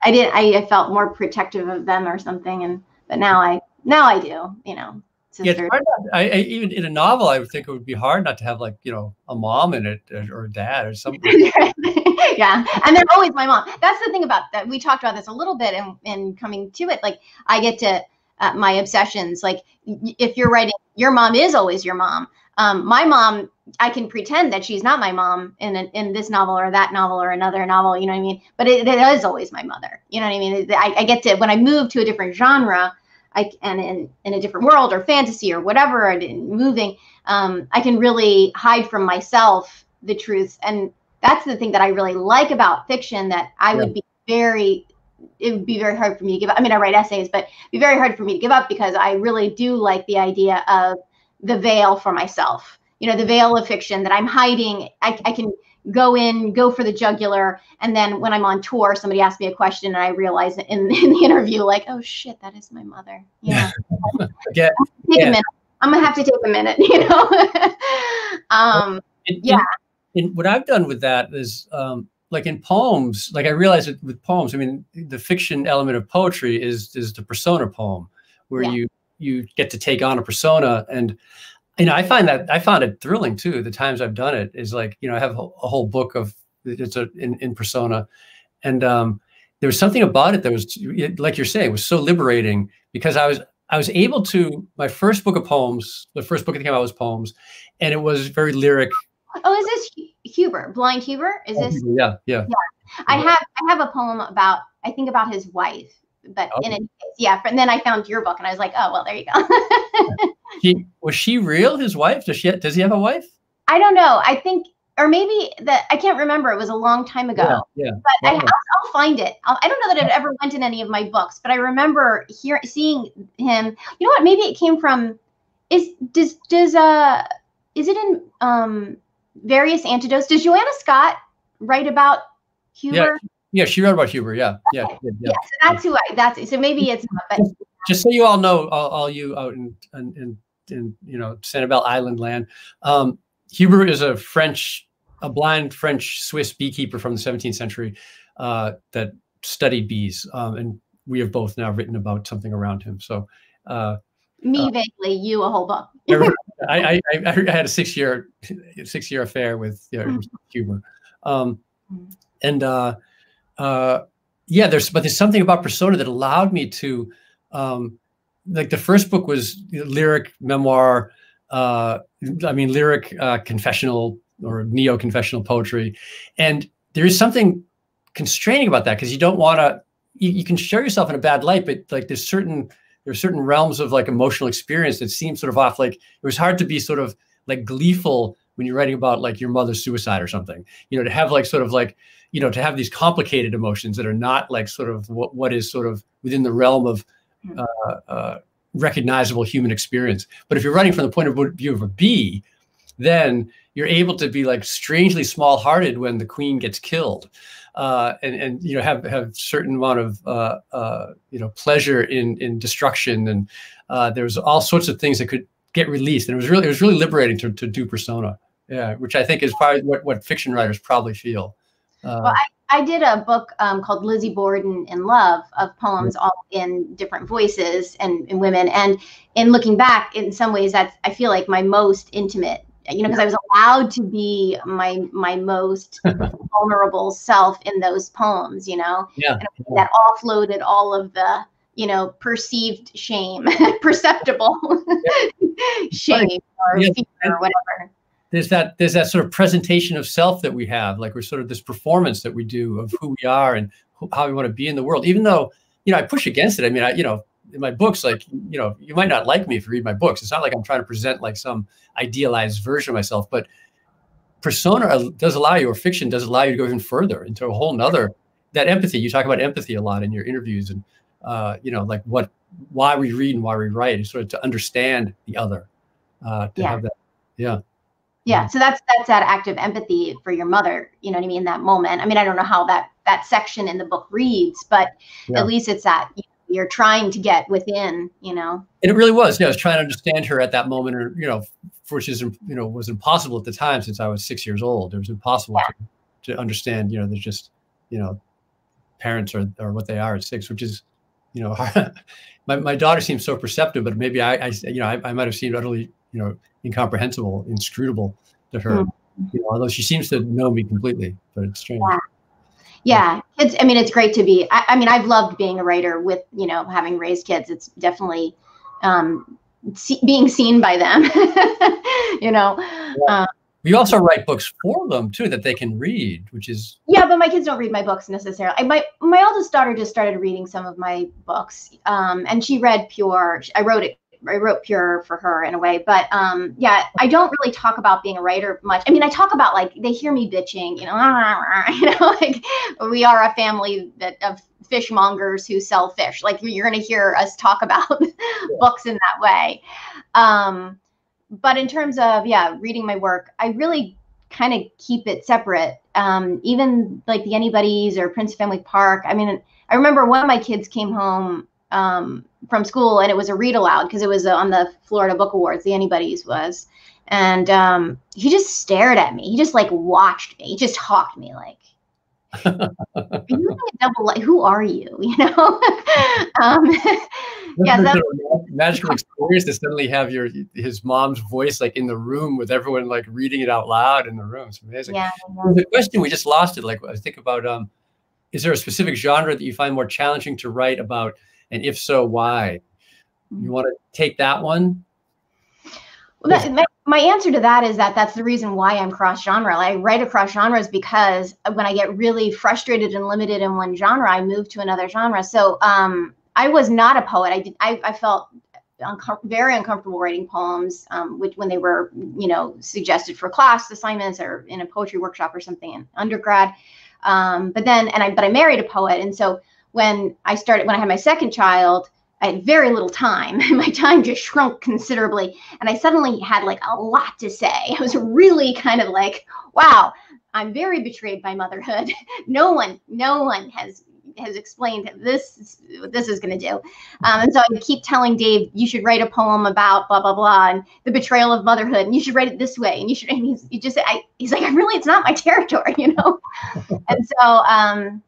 I didn't, I, I, felt more protective of them or something. And, but now I now I do, you know. Yeah, not, I, I, even in a novel, I would think it would be hard not to have like you know a mom in it or, a dad or something. yeah, and they're always my mom. That's the thing about that. We talked about this a little bit in, in coming to it. Like I get to uh, my obsessions. Like if you're writing, your mom is always your mom. Um, my mom, I can pretend that she's not my mom in in this novel or that novel or another novel. You know what I mean? But it, it is always my mother. You know what I mean? I, I get to when I move to a different genre I and in, in a different world or fantasy or whatever, and moving, um, I can really hide from myself the truth. And that's the thing that I really like about fiction that I yeah. would be very it would be very hard for me to give up. I mean, I write essays, but it'd be very hard for me to give up because I really do like the idea of the veil for myself. You know, the veil of fiction that I'm hiding. I, I can go in, go for the jugular, and then when I'm on tour, somebody asks me a question, and I realize in, in the interview, like, oh shit, that is my mother. Yeah. yeah. Take yeah. a minute. I'm gonna have to take a minute. You know. um, yeah. And what I've done with that is. Um, like in poems, like I realize it with poems. I mean, the fiction element of poetry is is the persona poem, where yeah. you you get to take on a persona and you know, I find that I found it thrilling too. The times I've done it is like, you know, I have a, a whole book of it's a in, in persona, and um, there was something about it that was like you're saying was so liberating because I was I was able to my first book of poems, the first book that came out was poems, and it was very lyric. Oh, is this Huber? Blind Huber? Is this? Yeah, yeah. Yeah, I have I have a poem about I think about his wife, but okay. in any case, yeah. And then I found your book, and I was like, oh well, there you go. He was she real? His wife? Does she? Does he have a wife? I don't know. I think, or maybe that I can't remember. It was a long time ago. Yeah. yeah. But I, will I'll find it. I'll, I do not know that it ever went in any of my books, but I remember here seeing him. You know what? Maybe it came from. Is does does uh is it in um various antidotes? Does Joanna Scott write about Huber? Yeah. Yeah, she wrote about Huber. Yeah, yeah, yeah. yeah. yeah so that's who I. That's so maybe it's not. But just so you all know, all, all you out in, in, in, in, you know Sanibel Island land, um, Huber is a French, a blind French Swiss beekeeper from the 17th century uh, that studied bees, um, and we have both now written about something around him. So. Uh, me uh, vaguely, you a whole book. I, I, I, had a six year six year affair with you know, Huber, um, mm. and uh, uh, yeah, there's but there's something about persona that allowed me to um, like the first book was lyric memoir uh, i mean lyric uh, confessional or neo confessional poetry and there is something constraining about that because you don't want to you, you can show yourself in a bad light, but like there's certain there's certain realms of like emotional experience that seem sort of off. Like it was hard to be sort of like gleeful when you're writing about like your mother's suicide or something. You know, to have like sort of like you know to have these complicated emotions that are not like sort of what what is sort of within the realm of hmm. uh, uh, recognizable human experience. But if you're writing from the point of view of a bee, then you're able to be like strangely small-hearted when the queen gets killed, uh, and and you know have have certain amount of uh, uh, you know pleasure in in destruction, and uh, there's all sorts of things that could get released, and it was really it was really liberating to to do persona, yeah, which I think is probably what what fiction writers probably feel. Uh, well, I, I did a book um, called Lizzie Borden in Love of poems all in different voices and, and women. And in looking back, in some ways, that's I feel like my most intimate you know because i was allowed to be my my most vulnerable self in those poems you know? Yeah. that offloaded all of the you know perceived shame perceptible shame or fear or whatever. There's that there's that sort of presentation of self that we have like we're sort of this performance that we do of who we are and how we want to be in the world even though you know i push against it. I mean i you know in my books, like, you know, you might not like me if you read my books. It's not like I'm trying to present like some idealized version of myself, but persona does allow you, or fiction does allow you to go even further into a whole nother, that empathy, you talk about empathy a lot in your interviews and, uh, you know, like what, why we read and why we write is sort of to understand the other, uh, to yeah. have that. Yeah. Yeah. So that's, that's that active empathy for your mother, you know what I mean? That moment. I mean, I don't know how that, that section in the book reads, but yeah. at least it's that, you you're trying to get within, you know. And it really was. Yeah, I was trying to understand her at that moment, or you know, which is you know was impossible at the time since I was six years old. It was impossible yeah. to, to understand. You know, there's just you know, parents are or what they are at six, which is you know, my my daughter seems so perceptive, but maybe I, I you know I, I might have seemed utterly you know incomprehensible, inscrutable to her. Mm-hmm. You know, although she seems to know me completely, but it's strange. Yeah yeah. It's i mean it's great to be I, I, mean i've loved being a writer with you know having raised kids. It's definitely um see, being seen by them you know? Yeah. um, you also write books for them too that they can read which is yeah but my kids don't read my books necessarily. I, my my oldest daughter just started reading some of my books um, and she read pure. I wrote it I wrote pure for her in a way, but um, yeah, I don't really talk about being a writer much. I mean, I talk about like they hear me bitching, you know, you know, like we are a family that of fishmongers who sell fish. Like you're going to hear us talk about yeah. books in that way. Um, but in terms of yeah, reading my work, I really kind of keep it separate. Um, even like the Anybodies or Prince Fenway Park. I mean, I remember one of my kids came home um, from school and it was a read aloud because it was on the Florida Book Awards, the Anybodies was. And um, he just stared at me. He just like watched me. He just hawked me like, are you a double light? Who are you? You know? um, yeah, that's magical experience to suddenly have your his mom's voice like in the room with everyone like reading it out loud in the room. It's amazing. Yeah, yeah. The question we just lost it. Like I think about um, is there a specific genre that you find more challenging to write about? And if so, why? You mm-hmm. want to take that one? Well, that, my, my answer to that is that that's the reason why I'm cross genre. I write across genres because when I get really frustrated and limited in one genre, I move to another genre. So um, I was not a poet. I did. I, I felt uncom- very uncomfortable writing poems, um, which when they were, you know, suggested for class assignments or in a poetry workshop or something in undergrad. Um, but then, and I, but I married a poet, and so when I started, when I had my second child, I had very little time. my time just shrunk considerably. And I suddenly had like a lot to say. I was really kind of like, wow, I'm very betrayed by motherhood. no one, no one has has explained this what this is going to do. Um, and so I keep telling Dave, you should write a poem about blah blah blah and the betrayal of motherhood, and you should write it this way. And you should. And he's he just I, he's like, I really, it's not my territory, you know. and so um,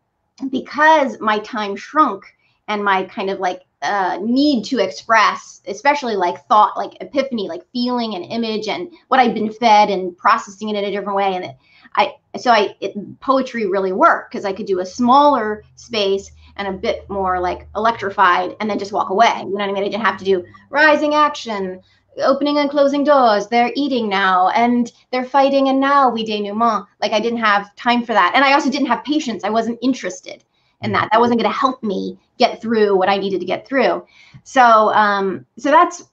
because my time shrunk and my kind of like uh, need to express, especially like thought, like epiphany, like feeling and image and what I've been fed and processing it in a different way. And it, I, so I, it, poetry really worked because I could do a smaller space and a bit more like electrified and then just walk away. You know what I mean? I didn't have to do rising action, opening and closing doors. They're eating now and they're fighting. And now we denouement. Like I didn't have time for that. And I also didn't have patience. I wasn't interested. in that that wasn't going to help me get through what I needed to get through. So um, so that's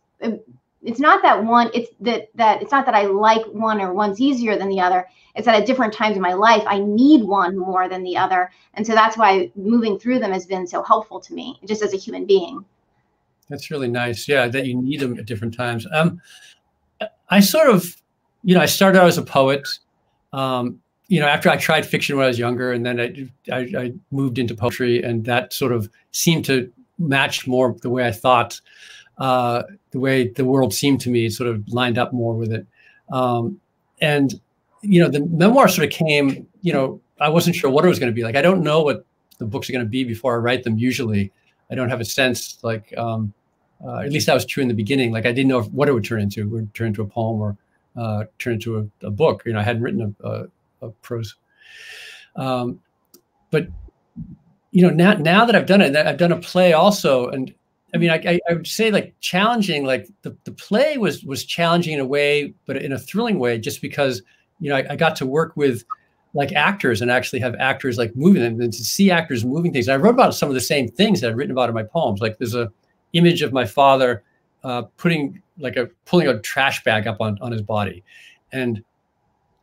it's not that one it's that that it's not that I like one or one's easier than the other. It's that at different times in my life I need one more than the other, and so that's why moving through them has been so helpful to me, just as a human being. That's really nice. Yeah, that you need them at different times. Um, I sort of, you know, I started out as a poet. Um, you know, after I tried fiction when I was younger, and then I, I, I, moved into poetry, and that sort of seemed to match more the way I thought, uh, the way the world seemed to me, sort of lined up more with it. Um, and you know, the memoir sort of came. You know, I wasn't sure what it was going to be like. I don't know what the books are going to be before I write them. Usually, I don't have a sense like. Um, uh, at least that was true in the beginning. Like I didn't know if, what it would turn into. It would turn into a poem or uh, turn into a, a, book. You know, I hadn't written a, a, a prose. Um, but you know, now now that I've done it, I've done a play also, and I mean, I, I, would say like challenging. Like the, the play was was challenging in a way, but in a thrilling way, just because you know I, I got to work with like actors and actually have actors like moving them and to see actors moving things. And I wrote about some of the same things that I've written about in my poems. Like there's a image of my father uh, putting like a pulling a trash bag up on on his body, and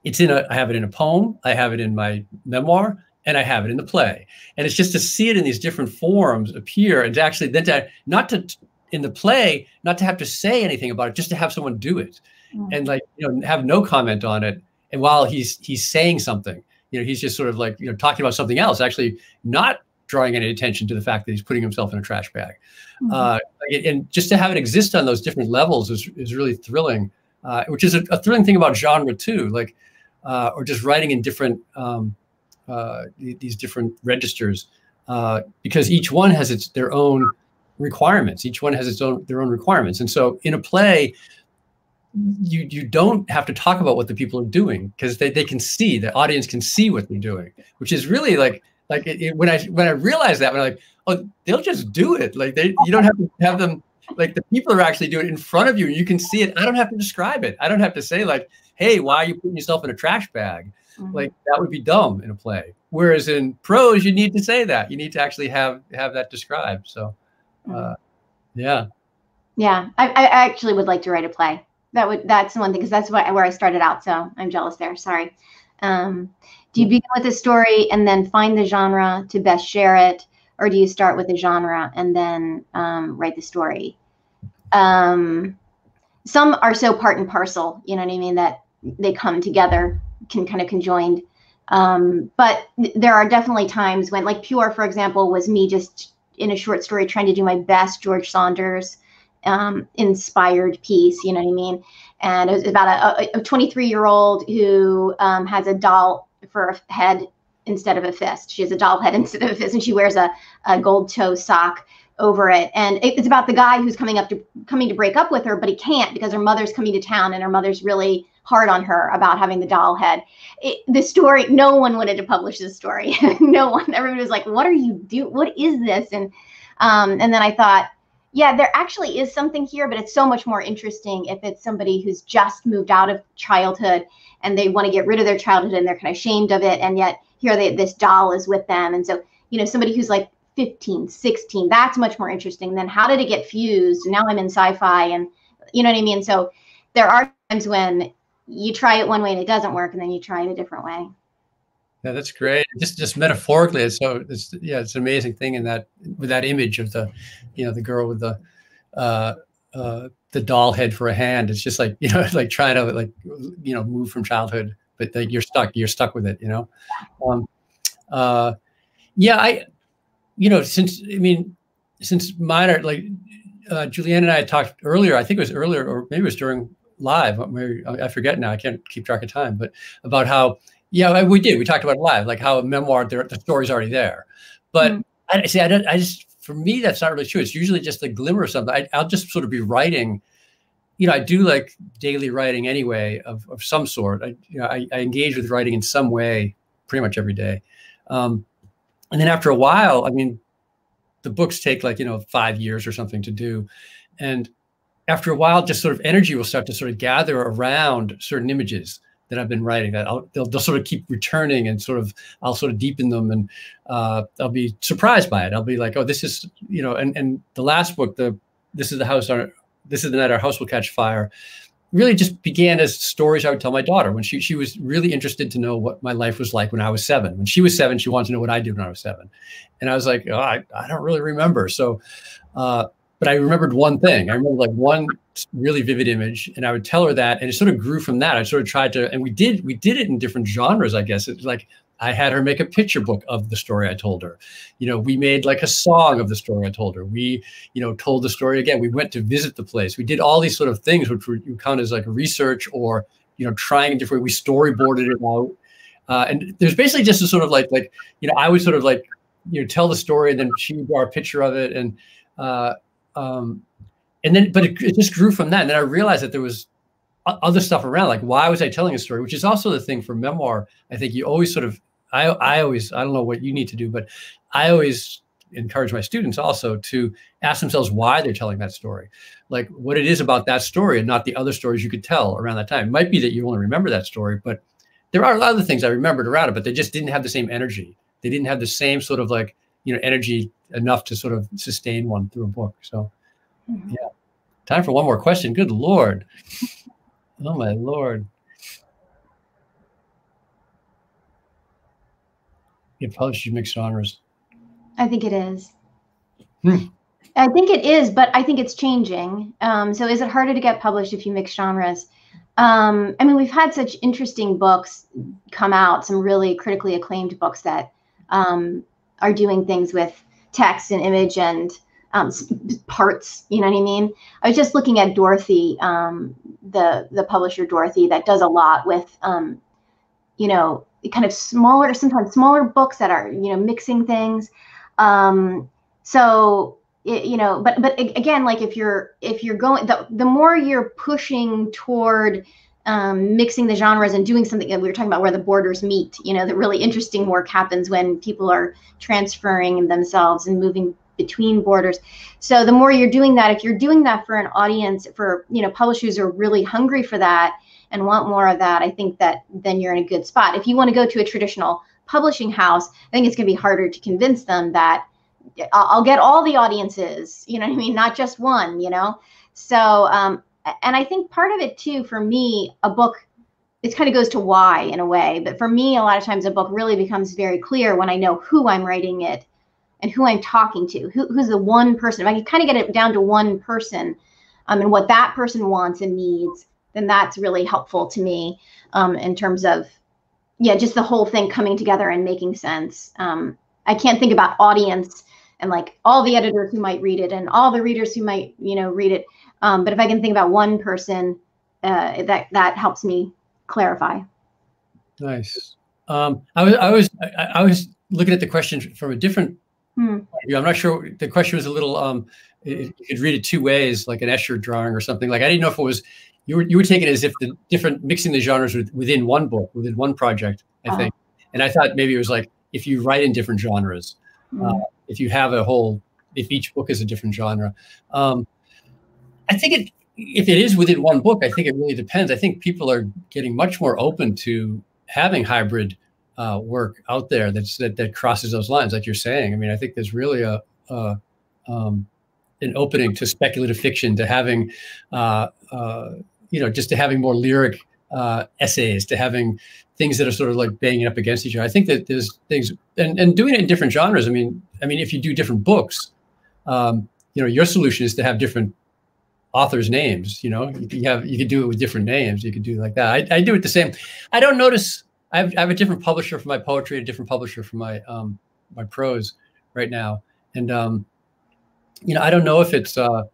it's in a. I have it in a poem. I have it in my memoir. And I have it in the play, and it's just to see it in these different forms appear, and to actually then to not to in the play, not to have to say anything about it, just to have someone do it, mm. and like you know have no comment on it. And while he's he's saying something, you know, he's just sort of like you know talking about something else, actually not drawing any attention to the fact that he's putting himself in a trash bag. Mm-hmm. Uh, and just to have it exist on those different levels is, is really thrilling, uh, which is a, a, thrilling thing about genre too, like, uh, or just writing in different, um, uh, these different registers, uh, because each one has its, their own requirements. Each one has its own, their own requirements. And so in a play, you you don't have to talk about what the people are doing because they, they can see the audience can see what they're doing which is really like like it, it, when I when I realized that, when I'm like, oh, they'll just do it. Like they, you don't have to have them. Like the people are actually doing it in front of you. You can see it. I don't have to describe it. I don't have to say like, hey, why are you putting yourself in a trash bag? Mm-hmm. Like that would be dumb in a play. Whereas in prose, you need to say that. You need to actually have have that described. So, uh, mm-hmm. yeah. Yeah, I, I actually would like to write a play. That would that's the one thing because that's what, where I started out. So I'm jealous there. Sorry. Um, do you begin with a story and then find the genre to best share it, or do you start with the genre and then um, write the story? Um, some are so part and parcel, you know what I mean, that they come together, can kind of conjoined. Um, but th- there are definitely times when, like Pure, for example, was me just in a short story trying to do my best George Saunders um, inspired piece, you know what I mean? And it was about a 23 year old who um, has a doll for a head instead of a fist. She has a doll head instead of a fist, and she wears a, a gold toe sock over it. And it's about the guy who's coming up to coming to break up with her, but he can't because her mother's coming to town, and her mother's really hard on her about having the doll head. It, the story, no one wanted to publish this story. no one. Everybody was like, "What are you do? What is this?" And um, and then I thought, yeah, there actually is something here, but it's so much more interesting if it's somebody who's just moved out of childhood and they want to get rid of their childhood and they're kind of ashamed of it. And yet here they, this doll is with them. And so, you know, somebody who's like 15, 16, that's much more interesting than how did it get fused? Now I'm in sci-fi and you know what I mean? So there are times when you try it one way and it doesn't work and then you try it a different way. Yeah, that's great. Just just metaphorically, it's so it's yeah, it's an amazing thing in that with that image of the, you know, the girl with the uh uh the doll head for a hand. It's just like, you know, like trying to like you know, move from childhood, but like you're stuck, you're stuck with it, you know. Um uh yeah, I you know, since I mean, since mine are like uh Julianna and I talked earlier, I think it was earlier or maybe it was during live, maybe I forget now, I can't keep track of time, but about how yeah, we did. We talked about it live, like how a memoir, the story's already there. But mm-hmm. I see, I, don't, I just, for me, that's not really true. It's usually just a glimmer of something. I, will just sort of be writing. You know, I do like daily writing anyway of, of some sort. I, you know, I, I engage with writing in some way pretty much every day. Um, and then after a while, I mean, the books take like, you know, five years or something to do. And after a while, just sort of energy will start to sort of gather around certain images that I've been writing that I'll, they'll, they'll sort of keep returning and sort of I'll sort of deepen them and uh, I'll be surprised by it. I'll be like, oh, this is you know, and and the last book, the this is the house our this is the night our house will catch fire really just began as stories I would tell my daughter when she she was really interested to know what my life was like when I was seven. When she was seven, she wanted to know what I did when I was seven, and I was like, oh, I, I don't really remember. So, uh, but I remembered one thing. I remember like one really vivid image, and I would tell her that, and it sort of grew from that. I sort of tried to, and we did we did it in different genres. I guess it's like I had her make a picture book of the story I told her. You know, we made like a song of the story I told her. We, you know, told the story again. We went to visit the place. We did all these sort of things, which would count as like research or, you know, trying a different. We storyboarded it out, uh, and there's basically just a sort of like, like, you know, I would sort of like, you know, tell the story, and then she would draw a picture of it, and, uh, um, and then, but it, it just grew from that. And then I realized that there was other stuff around like why was i telling a story which is also the thing for memoir i think you always sort of I, I always, I don't know what you need to do, but I always encourage my students also to ask themselves why they're telling that story, like what it is about that story and not the other stories you could tell around that time. It might be that you only remember that story, but there are other things I remembered around it, but they just didn't have the same energy. They didn't have the same sort of like, you know, energy enough to sort of sustain one through a book. So, mm-hmm. yeah. Time for one more question. Good Lord. Oh, my Lord. get published in mixed genres? I think it is. Hmm. I think it is, but I think it's changing. Um, so is it harder to get published if you mix genres? Um, I mean, we've had such interesting books come out, some really critically acclaimed books that um, are doing things with text and image and um, parts. You know what I mean? I was just looking at Dorothy, um, the the publisher Dorothy, that does a lot with, um, you know, kind of smaller, sometimes smaller books that are, you know, mixing things. Um, so, it, you know, but, but again, like if you're, if you're going, the, the more you're pushing toward um, mixing the genres and doing something that we were talking about where the borders meet, you know, the really interesting work happens when people are transferring themselves and moving between borders. So the more you're doing that, if you're doing that for an audience, for, you know, publishers are really hungry for that, and want more of that, I think that then you're in a good spot. If you want to go to a traditional publishing house, I think it's going to be harder to convince them that I'll get all the audiences, you know what I mean? Not just one, you know? So, um, and I think part of it too, for me, a book, it kind of goes to why in a way. But for me, a lot of times a book really becomes very clear when I know who I'm writing it and who I'm talking to, who, who's the one person. If I can kind of get it down to one person um, and what that person wants and needs, then that's really helpful to me um, in terms of yeah just the whole thing coming together and making sense. Um, i can't think about audience and like all the editors who might read it and all the readers who might you know read it. Um, but if i can think about one person uh, that that helps me clarify. Nice. Um, I was I was I, I was looking at the question from a different hmm. I'm not sure. The question was a little. Um, you could read it two ways, like an Escher drawing or something. Like I didn't know if it was you were you were taking it as if the different mixing the genres within one book, within one project, I uh-huh. think. And I thought maybe it was like if you write in different genres, mm-hmm. uh, if you have a whole, if each book is a different genre. Um, I think it, if it is within one book, I think it really depends. I think people are getting much more open to having hybrid uh, work out there that's that, that crosses those lines, like you're saying. I mean, I think there's really a, a um, an opening to speculative fiction, to having uh, uh, you know, just to having more lyric uh, essays, to having things that are sort of like banging up against each other. I think that there's things and, and doing it in different genres. I mean, I mean, if you do different books, um, you know, your solution is to have different authors' names. You know, you can have you could do it with different names. You could do like that. I, I do it the same. I don't notice. I have, I have a different publisher for my poetry, a different publisher for my um, my prose right now, and um, you know, I don't know if it's uh,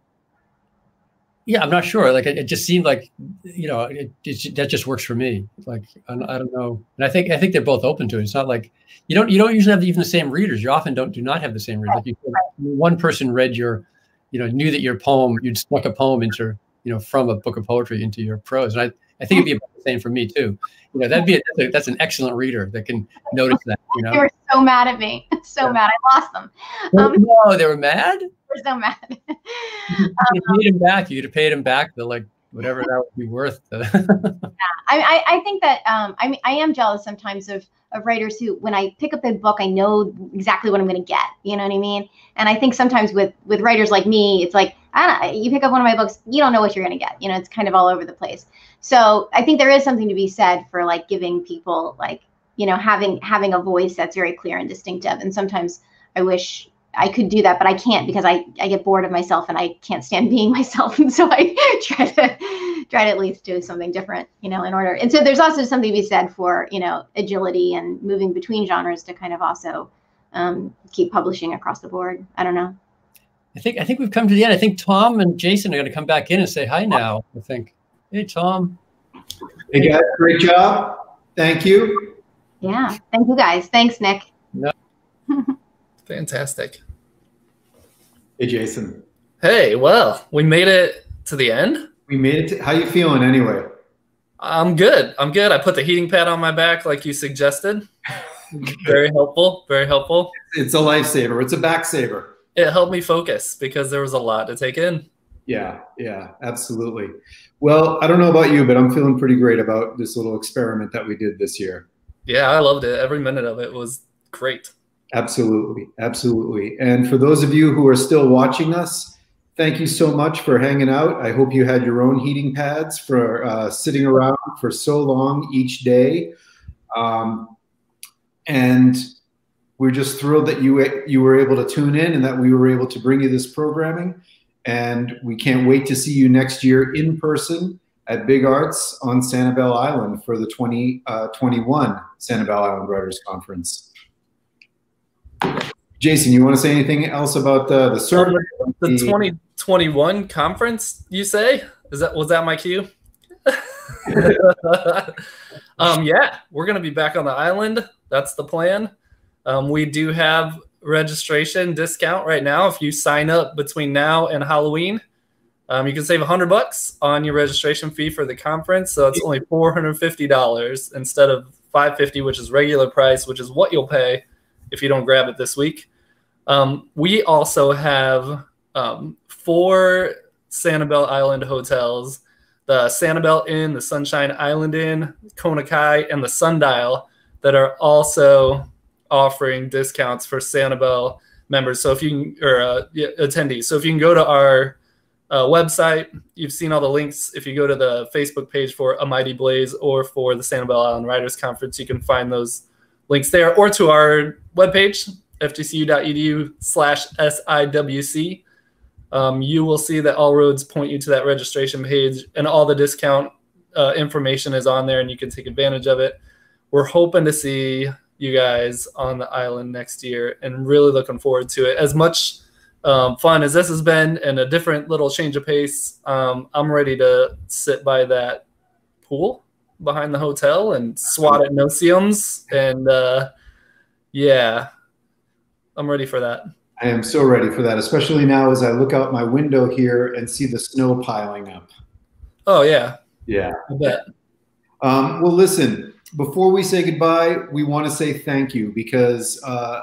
yeah, I'm not sure. Like it, it just seemed like, you know, it, it, that just works for me. Like I, I, don't know, and I think I think they're both open to it. It's not like you don't you don't usually have even the same readers. You often don't do not have the same readers. Like you, one person read your, you know, knew that your poem you'd stuck a poem into you know from a book of poetry into your prose, and I I think it'd be about the same for me too. You know, that'd be a, that's an excellent reader that can notice that. You know, they were so mad at me, so yeah. mad. I lost them. Um, no, they were mad They were so mad. you um, paid him back. You'd have paid him back the like whatever that would be worth. yeah, I, I think that um, I mean I am jealous sometimes of of writers who, when I pick up a book, I know exactly what I'm going to get. You know what I mean? And I think sometimes with with writers like me, it's like I don't, you pick up one of my books, you don't know what you're going to get. You know, it's kind of all over the place. So I think there is something to be said for like giving people like you know having having a voice that's very clear and distinctive. And sometimes I wish I could do that, but I can't because I, I get bored of myself and I can't stand being myself. And so I try to try to at least do something different, you know, in order. And so there's also something to be said for, you know, agility and moving between genres to kind of also um, keep publishing across the board. I don't know. I think I think we've come to the end. I think Tom and Jason are going to come back in and say hi now. I think. Hey, Tom. Hey guys, great job. Thank you. Yeah, thank you guys. Thanks, Nick. No. Fantastic. Hey, Jason. Hey, well, we made it to the end. We made it. To, how you feeling anyway? I'm good. I'm good. I put the heating pad on my back like you suggested. very helpful. Very helpful. It's a lifesaver. It's a back saver. It helped me focus because there was a lot to take in. Yeah, yeah, absolutely. Well, I don't know about you, but I'm feeling pretty great about this little experiment that we did this year. Yeah, I loved it. Every minute of it was great. Absolutely, absolutely. And for those of you who are still watching us, thank you so much for hanging out. I hope you had your own heating pads for uh, sitting around for so long each day. Um, and we're just thrilled that you you were able to tune in and that we were able to bring you this programming. And we can't wait to see you next year in person at Big Arts on Sanibel Island for the 2021 uh, Sanibel Island Writers Conference. Jason, you want to say anything else about uh, the? The, the 2021 conference, you say? Is that was that my cue? um, yeah, we're gonna be back on the island. That's the plan. Um, we do have registration discount right now. If you sign up between now and Halloween, um, you can save 100 bucks on your registration fee for the conference. So it's only $450 instead of 550, which is regular price, which is what you'll pay if you don't grab it this week. Um, we also have um, four Sanibel Island hotels the Sanibel Inn, the Sunshine Island Inn, Kona Kai, and the Sundial that are also offering discounts for Sanibel members. So if you or uh, attendees, so if you can go to our uh, website, you've seen all the links. If you go to the Facebook page for A Mighty Blaze or for the Sanibel Island Writers Conference, you can find those links there, or to our webpage, fgcu.edu slash SIWC. Um, you will see that all roads point you to that registration page and all the discount uh, information is on there and you can take advantage of it. We're hoping to see you guys on the island next year and really looking forward to it. As much um, fun as this has been and a different little change of pace, um, I'm ready to sit by that pool behind the hotel and swat at no-see-ums and uh, yeah, I'm ready for that. I am so ready for that, especially now as I look out my window here and see the snow piling up. Oh yeah. Yeah. I bet. Um, well, listen. Before we say goodbye, we want to say thank you because uh,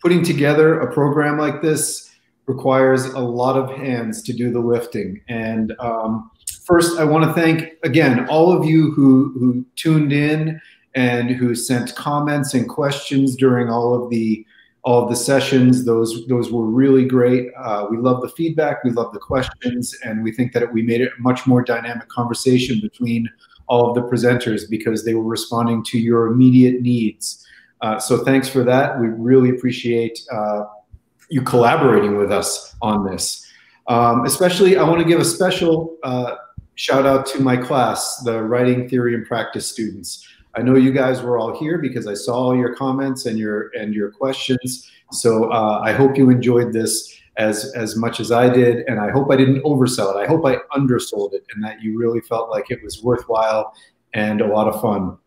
putting together a program like this requires a lot of hands to do the lifting. And um, first, I want to thank again all of you who who tuned in and who sent comments and questions during all of the all of the sessions. Those those were really great. Uh, we love the feedback. We love the questions, and we think that we made it a much more dynamic conversation between all of the presenters because they were responding to your immediate needs. Uh, so thanks for that. We really appreciate uh, you collaborating with us on this. Um, especially, I want to give a special uh, shout out to my class, the writing theory and practice students. I know you guys were all here because I saw all your comments and your and your questions. So uh, I hope you enjoyed this as as much as I did, and I hope I didn't oversell it. I hope I undersold it, and that you really felt like it was worthwhile and a lot of fun.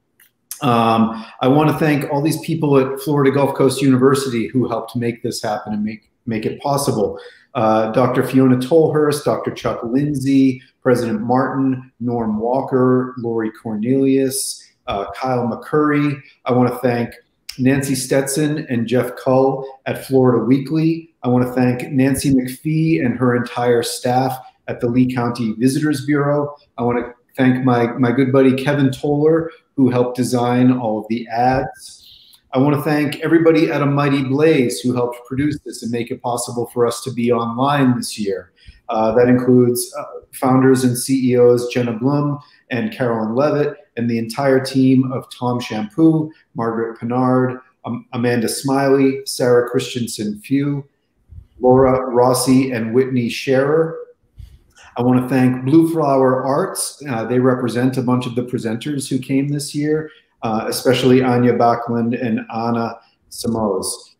Um, I want to thank all these people at Florida Gulf Coast University who helped make this happen and make make it possible. Uh, Dr. Fiona Tolhurst, Dr. Chuck Lindsay, President Martin, Norm Walker, Lori Cornelius, uh, Kyle McCurry. I want to thank Nancy Stetson and Jeff Cull at Florida Weekly. I want to thank Nancy McPhee and her entire staff at the Lee County Visitors Bureau. I want to thank my, my good buddy Kevin Toller, who helped design all of the ads. I want to thank everybody at A Mighty Blaze who helped produce this and make it possible for us to be online this year. Uh, that includes uh, founders and CEOs Jenna Blum and Caroline Leavitt, and the entire team of Tom Champoux, Margaret Pinard, um, Amanda Smiley, Sarah Christensen Few, Laura Rossi, and Whitney Scharer. I want to thank Blue Flower Arts. Uh, they represent a bunch of the presenters who came this year uh, especially Anya Backlund and Anna Samos.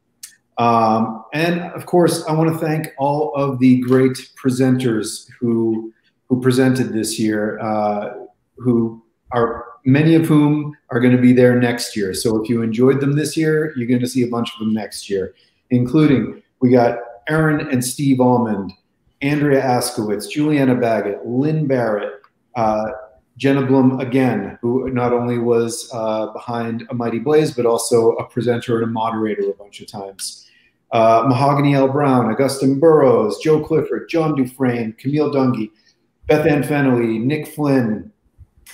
Um, and of course, I want to thank all of the great presenters who who presented this year, uh, who are many of whom are going to be there next year. So if you enjoyed them this year, you're going to see a bunch of them next year, including we got Erin and Steve Almond, Andrea Askowitz, Julianna Baggott, Lynne Barrett, uh, Jenna Blum again, who not only was uh, behind A Mighty Blaze, but also a presenter and a moderator a bunch of times. Uh, Mahogany L. Browne, Augusten Burroughs, Joe Clifford, John Dufresne, Camille Dungy, Beth Ann Fennelly, Nick Flynn,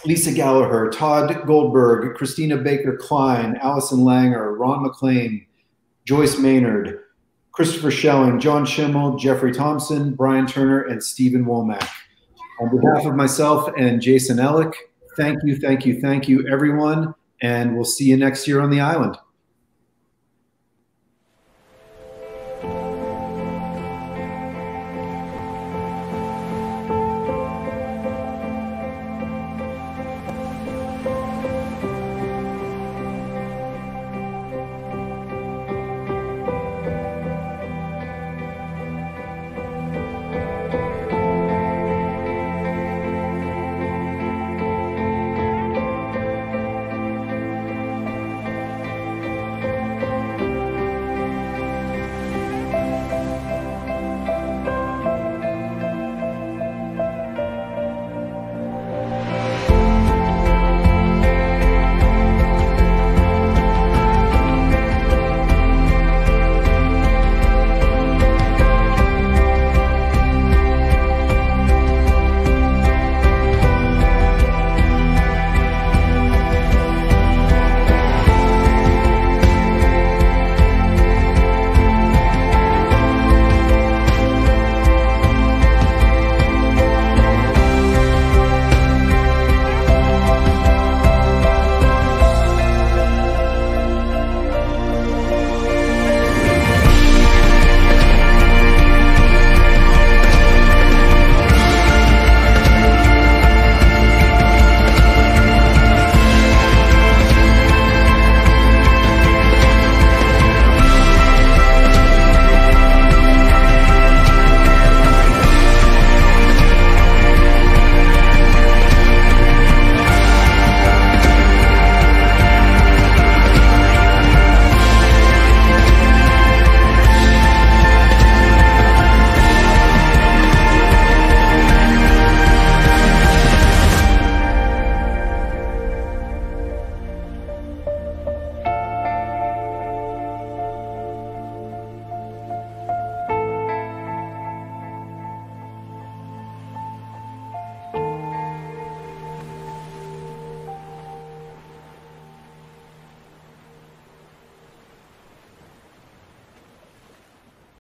Lisa Gallagher, Tod Goldberg, Christina Baker Kline, Allison Langer, Ron McLean, Joyce Maynard, Christopher Schelling, John Schimmel, Jeffrey Thompson, Brian Turner, and Stephen Womack. On behalf of myself and Jason Ellick, thank you, thank you, thank you, everyone. And we'll see you next year on the island.